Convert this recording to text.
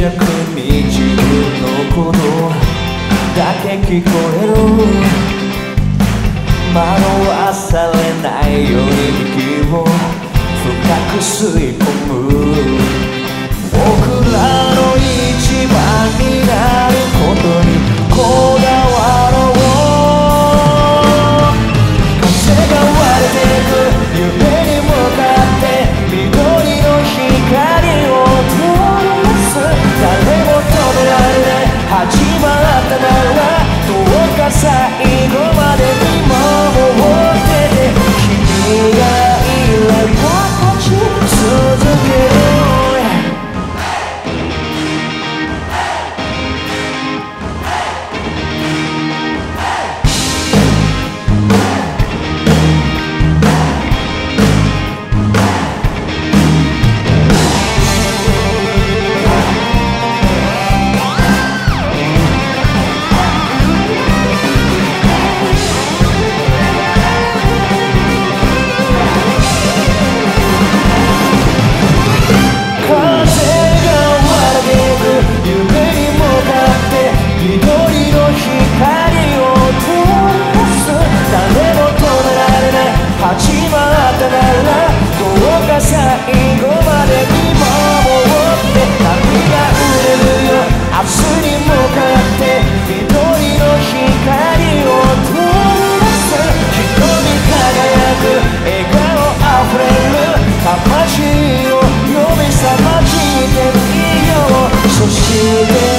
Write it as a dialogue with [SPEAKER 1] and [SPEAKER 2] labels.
[SPEAKER 1] 弱に自分のことだけ聞こえる惑わされないように息を。深く吸い込む。頭は10さ to